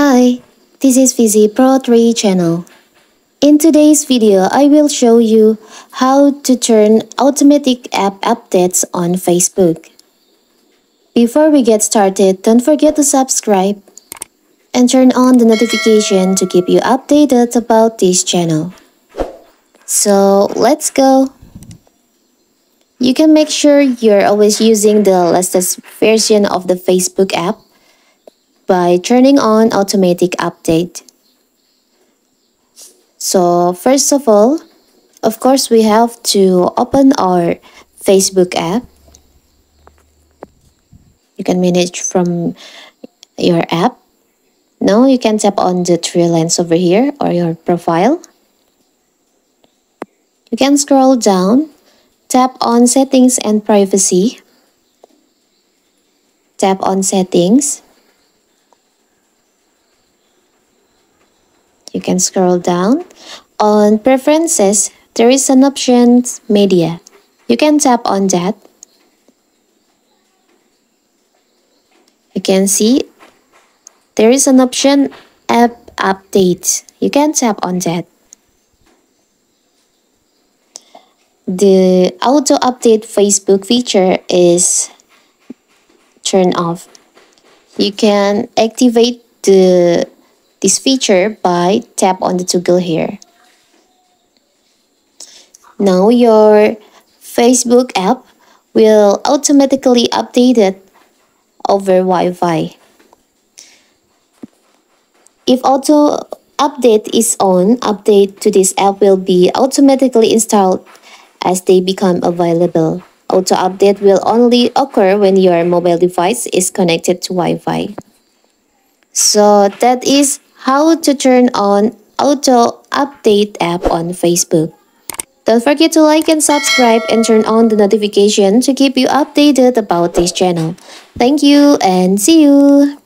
Hi, this is V.Z Pro 3 channel. In today's video, I will show you how to turn automatic app updates on Facebook. Before we get started, don't forget to subscribe and turn on the notification to keep you updated about this channel. So let's go! You can make sure you're always using the latest version of the Facebook app by turning on automatic update. So first of all, of course we have to open our Facebook app. You can manage from your app. Now you can tap on the three lines over here or your profile. You can scroll down, tap on settings and privacy. Tap on settings. You can scroll down. On Preferences, there is an option Media. You can tap on that. You can see there is an option App Update. You can tap on that. The auto update Facebook feature is turned off. You can activate the this feature by tap on the toggle here. Now your Facebook app will automatically update it over Wi-Fi. If auto update is on, update to this app will be automatically installed as they become available. Auto update will only occur when your mobile device is connected to Wi-Fi. So that is how to turn on auto update app on Facebook. Don't forget to like and subscribe and turn on the notification to keep you updated about this channel. Thank you and see you!